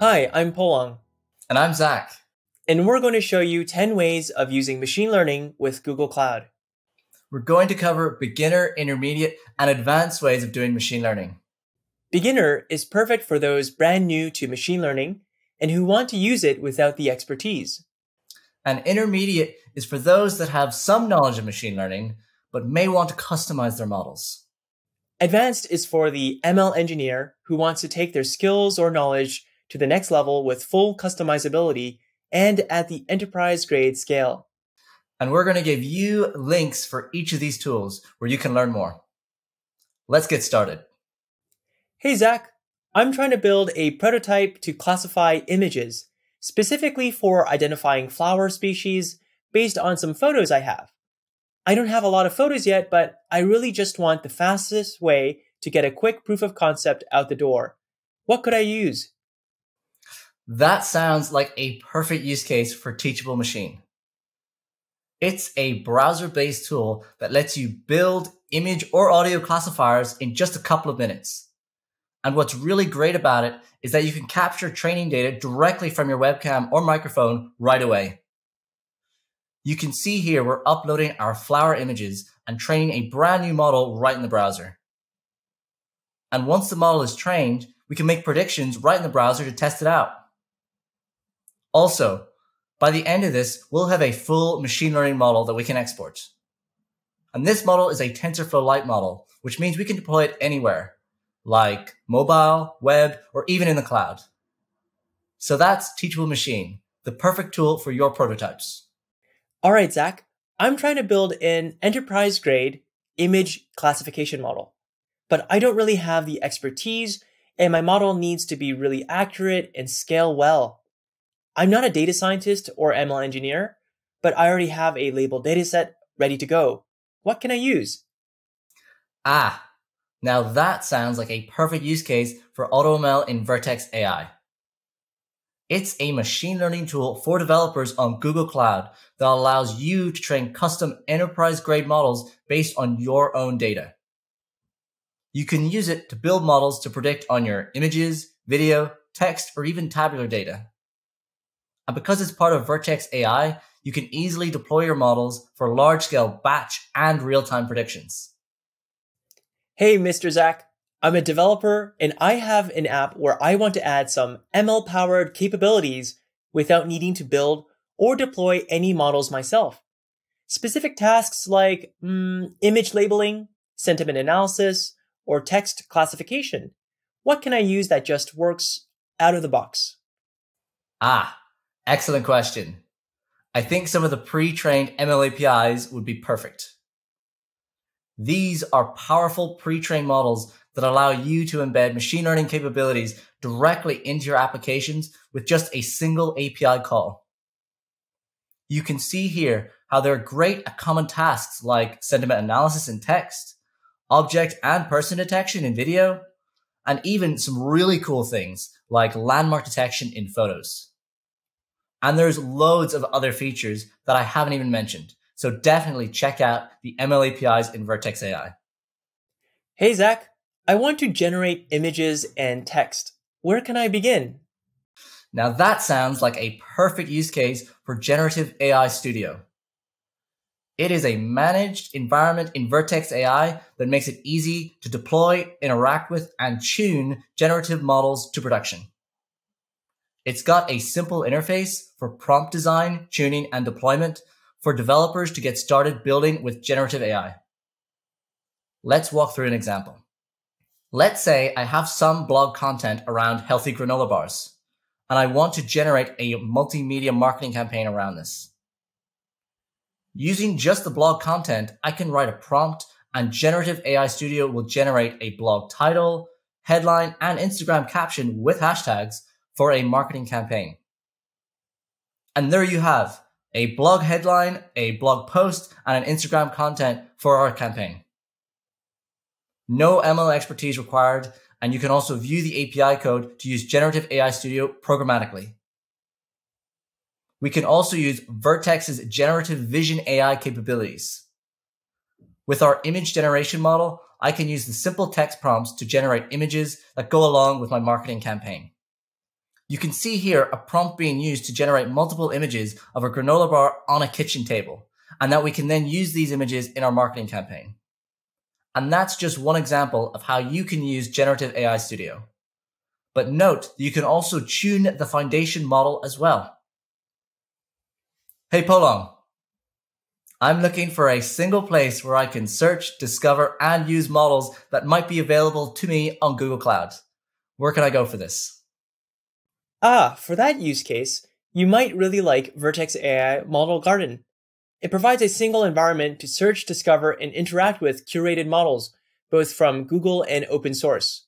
Hi, I'm Polong. And I'm Zack. And we're going to show you 10 ways of using machine learning with Google Cloud. We're going to cover beginner, intermediate, and advanced ways of doing machine learning. Beginner is perfect for those brand new to machine learning and who want to use it without the expertise. And intermediate is for those that have some knowledge of machine learning, but may want to customize their models. Advanced is for the ML engineer who wants to take their skills or knowledge to the next level with full customizability and at the enterprise grade scale. And we're going to give you links for each of these tools where you can learn more. Let's get started. Hey, Zack, I'm trying to build a prototype to classify images, specifically for identifying flower species based on some photos I have. I don't have a lot of photos yet, but I really just want the fastest way to get a quick proof of concept out the door. What could I use? That sounds like a perfect use case for Teachable Machine. It's a browser based tool that lets you build image or audio classifiers in just a couple of minutes. And what's really great about it is that you can capture training data directly from your webcam or microphone right away. You can see here we're uploading our flower images and training a brand new model right in the browser. And once the model is trained, we can make predictions right in the browser to test it out. Also, by the end of this, we'll have a full machine learning model that we can export. And this model is a TensorFlow Lite model, which means we can deploy it anywhere, like mobile, web, or even in the cloud. So that's Teachable Machine, the perfect tool for your prototypes. All right, Zack, I'm trying to build an enterprise grade image classification model, but I don't really have the expertise and my model needs to be really accurate and scale well. I'm not a data scientist or ML engineer, but I already have a labeled dataset ready to go. What can I use? Ah, now that sounds like a perfect use case for AutoML in Vertex AI. It's a machine learning tool for developers on Google Cloud that allows you to train custom enterprise grade models based on your own data. You can use it to build models to predict on your images, video, text, or even tabular data. And because it's part of Vertex AI, you can easily deploy your models for large scale batch and real time predictions. Hey, Mr. Zack. I'm a developer and I have an app where I want to add some ML powered capabilities without needing to build or deploy any models myself. Specific tasks like mm, image labeling, sentiment analysis, or text classification. What can I use that just works out of the box? Ah, Excellent question. I think some of the pre-trained ML APIs would be perfect. These are powerful pre-trained models that allow you to embed machine learning capabilities directly into your applications with just a single API call. You can see here how they're great at common tasks like sentiment analysis in text, object and person detection in video, and even some really cool things like landmark detection in photos. And there's loads of other features that I haven't even mentioned. So definitely check out the ML APIs in Vertex AI. Hey, Zack, I want to generate images and text. Where can I begin? Now that sounds like a perfect use case for Generative AI Studio. It is a managed environment in Vertex AI that makes it easy to deploy, interact with, and tune generative models to production. It's got a simple interface for prompt design, tuning, and deployment for developers to get started building with generative AI. Let's walk through an example. Let's say I have some blog content around healthy granola bars, and I want to generate a multimedia marketing campaign around this. Using just the blog content, I can write a prompt and Generative AI Studio will generate a blog title, headline, and Instagram caption with hashtags for a marketing campaign. And there you have a blog headline, a blog post, and an Instagram content for our campaign. No ML expertise required, and you can also view the API code to use Generative AI Studio programmatically. We can also use Vertex's generative vision AI capabilities. With our image generation model, I can use the simple text prompts to generate images that go along with my marketing campaign. You can see here a prompt being used to generate multiple images of a granola bar on a kitchen table, and that we can then use these images in our marketing campaign. And that's just one example of how you can use Generative AI Studio. But note, you can also tune the foundation model as well. Hey Polong, I'm looking for a single place where I can search, discover, and use models that might be available to me on Google Cloud. Where can I go for this? Ah, for that use case, you might really like Vertex AI Model Garden. It provides a single environment to search, discover, and interact with curated models, both from Google and open source.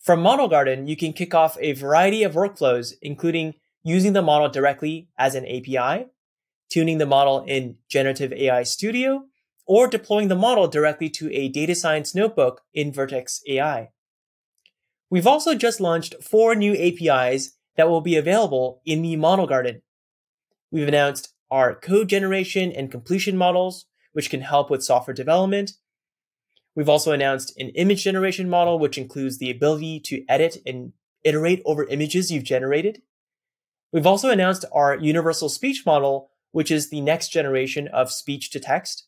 From Model Garden, you can kick off a variety of workflows, including using the model directly as an API, tuning the model in Generative AI Studio, or deploying the model directly to a data science notebook in Vertex AI. We've also just launched four new APIs that will be available in the Model Garden. We've announced our code generation and completion models, which can help with software development. We've also announced an image generation model, which includes the ability to edit and iterate over images you've generated. We've also announced our universal speech model, which is the next generation of speech to text.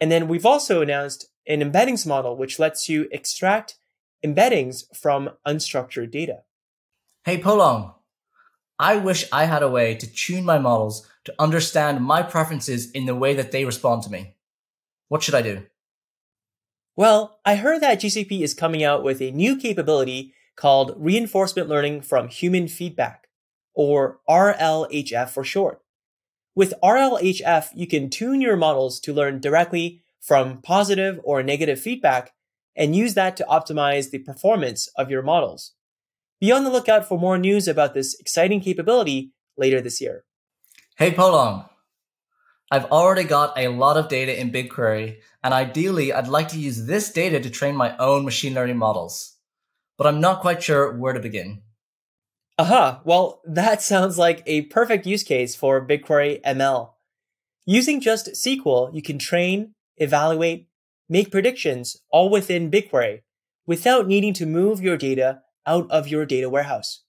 And then we've also announced an embeddings model, which lets you extract embeddings from unstructured data. Hey, Polong, I wish I had a way to tune my models to understand my preferences in the way that they respond to me. What should I do? Well, I heard that GCP is coming out with a new capability called Reinforcement Learning from Human Feedback, or RLHF for short. With RLHF, you can tune your models to learn directly from positive or negative feedback and use that to optimize the performance of your models. Be on the lookout for more news about this exciting capability later this year. Hey Polong, I've already got a lot of data in BigQuery, and ideally I'd like to use this data to train my own machine learning models. But I'm not quite sure where to begin. Aha, well, that sounds like a perfect use case for BigQuery ML. Using just SQL, you can train, evaluate, make predictions all within BigQuery without needing to move your data out of your data warehouse.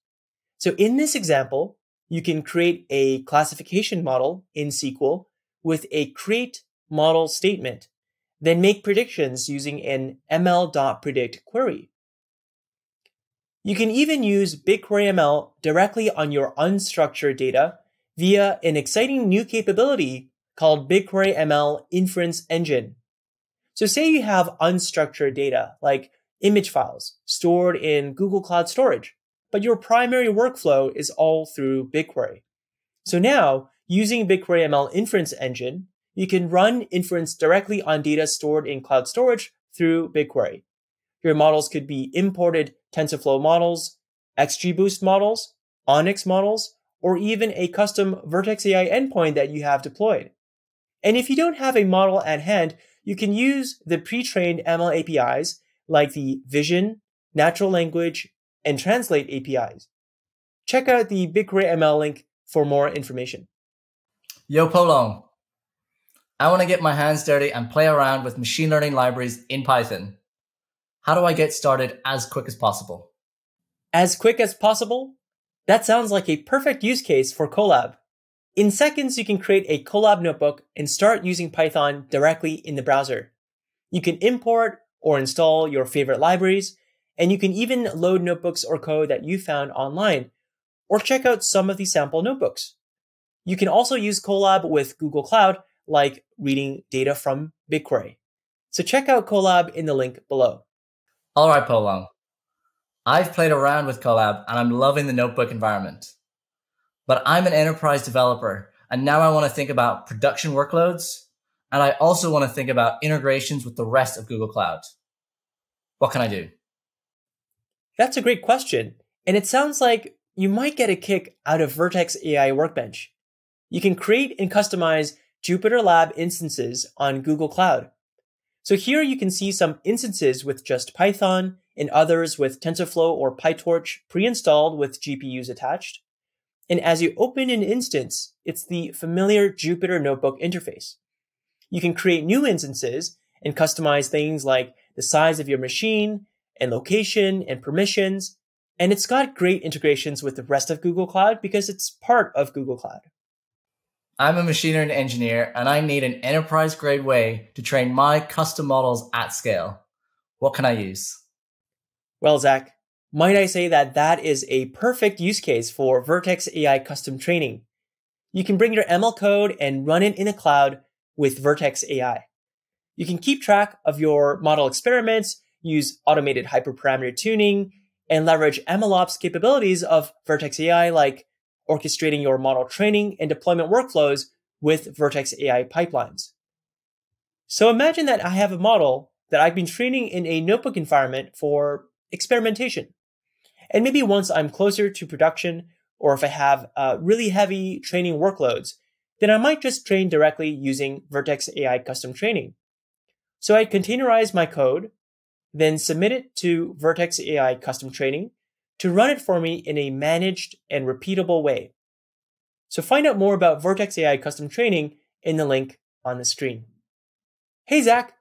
So in this example, you can create a classification model in SQL with a create model statement, then make predictions using an ml.predict query. You can even use BigQuery ML directly on your unstructured data via an exciting new capability called BigQuery ML Inference Engine. So say you have unstructured data like image files stored in Google Cloud Storage but your primary workflow is all through BigQuery. So now, using BigQuery ML inference engine, you can run inference directly on data stored in cloud storage through BigQuery. Your models could be imported TensorFlow models, XGBoost models, ONNX models, or even a custom Vertex AI endpoint that you have deployed. And if you don't have a model at hand, you can use the pre-trained ML APIs like the Vision, Natural Language, and Translate APIs. Check out the BigQuery ML link for more information. Yo, Polong. I want to get my hands dirty and play around with machine learning libraries in Python. How do I get started as quick as possible? As quick as possible? That sounds like a perfect use case for Colab. In seconds, you can create a Colab notebook and start using Python directly in the browser. You can import or install your favorite libraries and you can even load notebooks or code that you found online, or check out some of the sample notebooks. You can also use Colab with Google Cloud, like reading data from BigQuery. So check out Colab in the link below. All right, Polong. I've played around with Colab and I'm loving the notebook environment. But I'm an enterprise developer and now I want to think about production workloads and I also want to think about integrations with the rest of Google Cloud. What can I do? That's a great question. And it sounds like you might get a kick out of Vertex AI Workbench. You can create and customize Jupyter Lab instances on Google Cloud. So here you can see some instances with just Python and others with TensorFlow or PyTorch pre-installed with GPUs attached. And as you open an instance, it's the familiar Jupyter Notebook interface. You can create new instances and customize things like the size of your machine, and location and permissions. And it's got great integrations with the rest of Google Cloud because it's part of Google Cloud. I'm a machine learning engineer and I need an enterprise grade way to train my custom models at scale. What can I use? Well, Zack, might I say that that is a perfect use case for Vertex AI custom training. You can bring your ML code and run it in the cloud with Vertex AI. You can keep track of your model experiments, use automated hyperparameter tuning, and leverage MLOps capabilities of Vertex AI like orchestrating your model training and deployment workflows with Vertex AI pipelines. So imagine that I have a model that I've been training in a notebook environment for experimentation. And maybe once I'm closer to production, or if I have uh, really heavy training workloads, then I might just train directly using Vertex AI custom training. So I containerize my code, then submit it to Vertex AI custom training to run it for me in a managed and repeatable way. So find out more about Vertex AI custom training in the link on the screen. Hey Zack,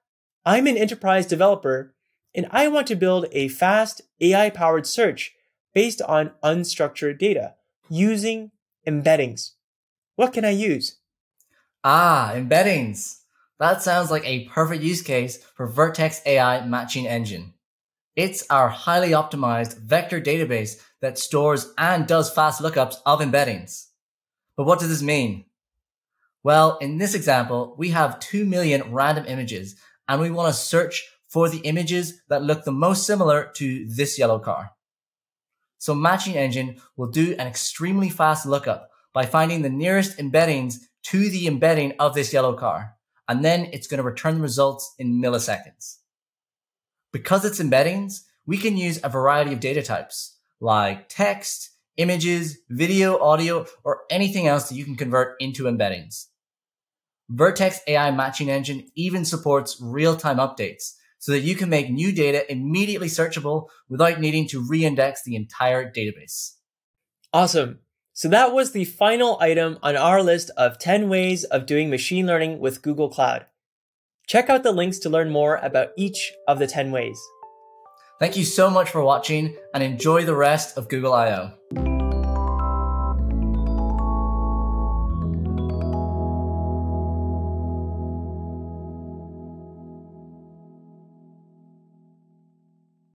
I'm an enterprise developer and I want to build a fast AI powered search based on unstructured data using embeddings. What can I use? Ah, embeddings. That sounds like a perfect use case for Vertex AI Matching Engine. It's our highly optimized vector database that stores and does fast lookups of embeddings. But what does this mean? Well, in this example, we have 2 million random images and we want to search for the images that look the most similar to this yellow car. So Matching Engine will do an extremely fast lookup by finding the nearest embeddings to the embedding of this yellow car. And then it's going to return the results in milliseconds. Because it's embeddings, we can use a variety of data types like text, images, video, audio, or anything else that you can convert into embeddings. Vertex AI Matching Engine even supports real-time updates so that you can make new data immediately searchable without needing to reindex the entire database. Awesome. So that was the final item on our list of 10 ways of doing machine learning with Google Cloud. Check out the links to learn more about each of the 10 ways. Thank you so much for watching and enjoy the rest of Google I.O.